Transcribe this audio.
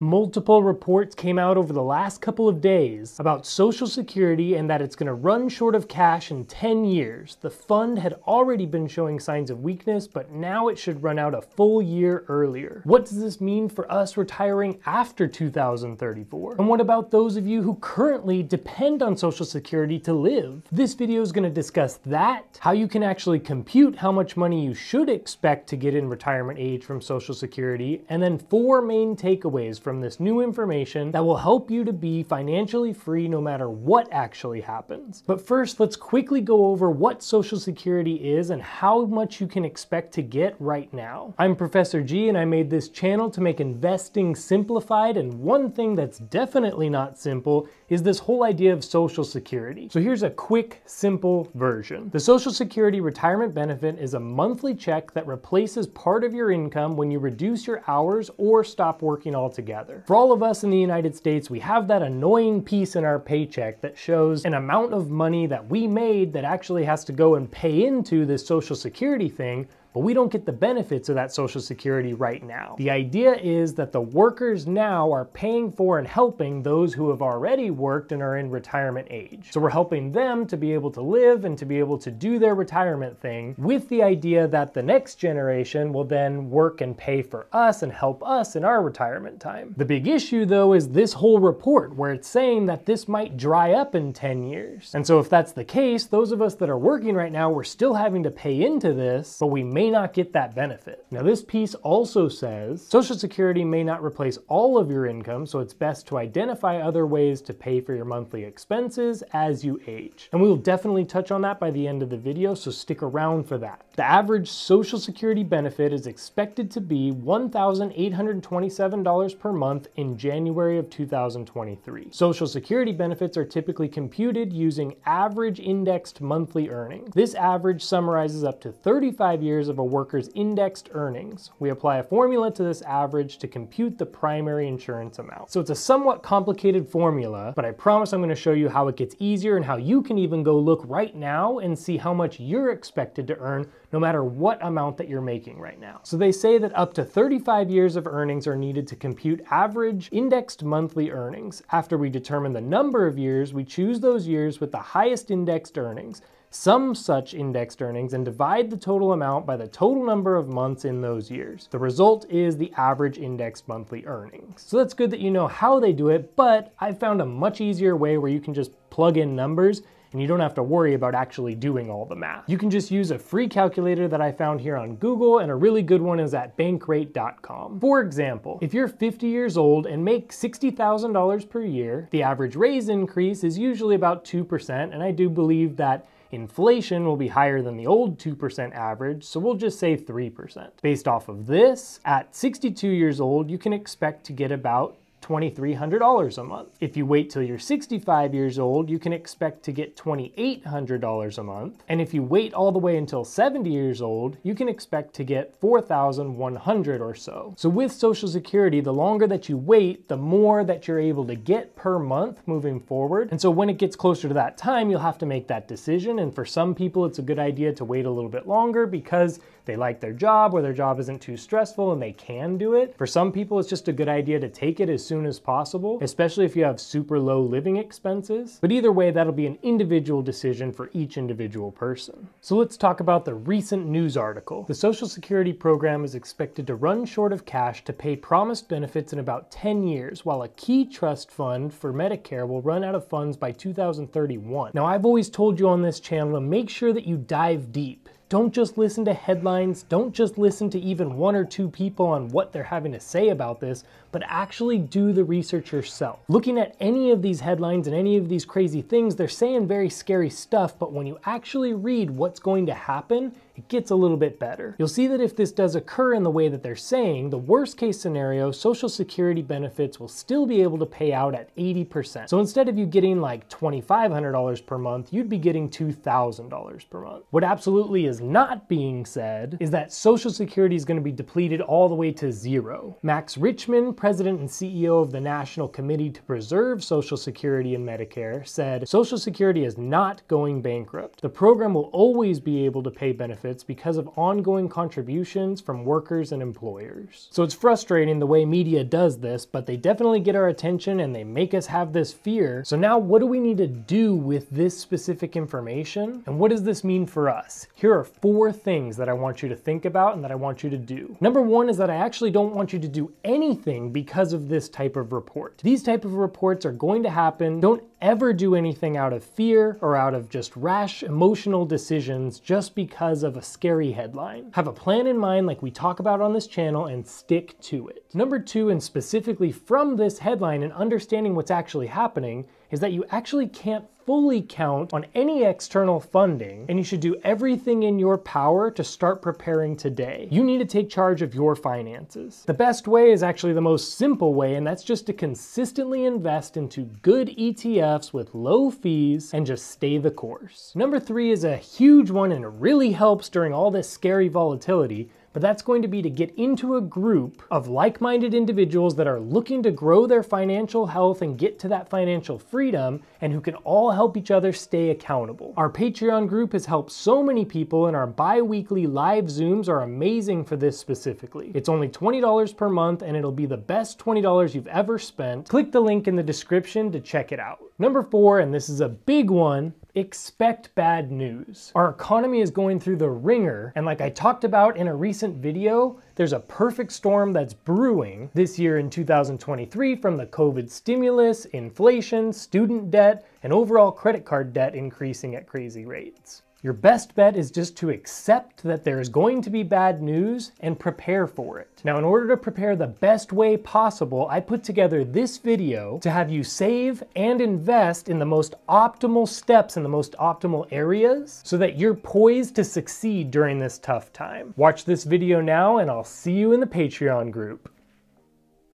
Multiple reports came out over the last couple of days about Social Security and that it's going to run short of cash in 10 years. The fund had already been showing signs of weakness, but now it should run out a full year earlier. What does this mean for us retiring after 2034? And what about those of you who currently depend on Social Security to live? This video is going to discuss that, how you can actually compute how much money you should expect to get in retirement age from Social Security, and then four main takeaways from this new information that will help you to be financially free no matter what actually happens. But first, let's quickly go over what Social Security is and how much you can expect to get right now. I'm Professor G and I made this channel to make investing simplified and one thing that's definitely not simple is this whole idea of Social Security. So here's a quick, simple version. The Social Security retirement benefit is a monthly check that replaces part of your income when you reduce your hours or stop working altogether together. For all of us in the United States, we have that annoying piece in our paycheck that shows an amount of money that we made that actually has to go and pay into this social security thing but we don't get the benefits of that Social Security right now. The idea is that the workers now are paying for and helping those who have already worked and are in retirement age. So we're helping them to be able to live and to be able to do their retirement thing with the idea that the next generation will then work and pay for us and help us in our retirement time. The big issue though is this whole report where it's saying that this might dry up in 10 years. And so if that's the case, those of us that are working right now, we're still having to pay into this, but we may may not get that benefit. Now this piece also says Social Security may not replace all of your income, so it's best to identify other ways to pay for your monthly expenses as you age. And we will definitely touch on that by the end of the video, so stick around for that. The average Social Security benefit is expected to be $1,827 per month in January of 2023. Social Security benefits are typically computed using average indexed monthly earnings. This average summarizes up to 35 years of a worker's indexed earnings. We apply a formula to this average to compute the primary insurance amount. So it's a somewhat complicated formula, but I promise I'm gonna show you how it gets easier and how you can even go look right now and see how much you're expected to earn no matter what amount that you're making right now. So they say that up to 35 years of earnings are needed to compute average indexed monthly earnings. After we determine the number of years, we choose those years with the highest indexed earnings some such indexed earnings and divide the total amount by the total number of months in those years. The result is the average indexed monthly earnings. So that's good that you know how they do it, but I found a much easier way where you can just plug in numbers and you don't have to worry about actually doing all the math. You can just use a free calculator that I found here on Google and a really good one is at bankrate.com. For example, if you're 50 years old and make $60,000 per year, the average raise increase is usually about 2% and I do believe that Inflation will be higher than the old 2% average, so we'll just say 3%. Based off of this, at 62 years old, you can expect to get about $2,300 a month. If you wait till you're 65 years old, you can expect to get $2,800 a month. And if you wait all the way until 70 years old, you can expect to get 4,100 or so. So with Social Security, the longer that you wait, the more that you're able to get per month moving forward. And so when it gets closer to that time, you'll have to make that decision. And for some people, it's a good idea to wait a little bit longer because they like their job or their job isn't too stressful and they can do it. For some people, it's just a good idea to take it as soon as possible, especially if you have super low living expenses. But either way, that'll be an individual decision for each individual person. So let's talk about the recent news article. The Social Security program is expected to run short of cash to pay promised benefits in about 10 years, while a key trust fund for Medicare will run out of funds by 2031. Now, I've always told you on this channel to make sure that you dive deep. Don't just listen to headlines. Don't just listen to even one or two people on what they're having to say about this, but actually do the research yourself. Looking at any of these headlines and any of these crazy things, they're saying very scary stuff, but when you actually read what's going to happen, it gets a little bit better. You'll see that if this does occur in the way that they're saying, the worst case scenario, Social Security benefits will still be able to pay out at 80%. So instead of you getting like $2,500 per month, you'd be getting $2,000 per month. What absolutely is not being said is that Social Security is going to be depleted all the way to zero. Max Richtman, president and CEO of the National Committee to Preserve Social Security and Medicare, said Social Security is not going bankrupt. The program will always be able to pay benefits benefits because of ongoing contributions from workers and employers. So it's frustrating the way media does this, but they definitely get our attention and they make us have this fear. So now what do we need to do with this specific information? And what does this mean for us? Here are four things that I want you to think about and that I want you to do. Number one is that I actually don't want you to do anything because of this type of report. These type of reports are going to happen. Don't ever do anything out of fear or out of just rash emotional decisions just because of a scary headline. Have a plan in mind like we talk about on this channel and stick to it. Number two, and specifically from this headline and understanding what's actually happening, is that you actually can't fully count on any external funding, and you should do everything in your power to start preparing today. You need to take charge of your finances. The best way is actually the most simple way, and that's just to consistently invest into good ETFs with low fees and just stay the course. Number three is a huge one and it really helps during all this scary volatility, but that's going to be to get into a group of like minded individuals that are looking to grow their financial health and get to that financial freedom and who can all help each other stay accountable. Our Patreon group has helped so many people, and our bi weekly live Zooms are amazing for this specifically. It's only $20 per month, and it'll be the best $20 you've ever spent. Click the link in the description to check it out. Number four, and this is a big one, expect bad news. Our economy is going through the ringer, and like I talked about in a recent video, there's a perfect storm that's brewing this year in 2023 from the COVID stimulus, inflation, student debt, and overall credit card debt increasing at crazy rates. Your best bet is just to accept that there is going to be bad news and prepare for it. Now, in order to prepare the best way possible, I put together this video to have you save and invest in the most optimal steps in the most optimal areas so that you're poised to succeed during this tough time. Watch this video now and I'll see you in the Patreon group.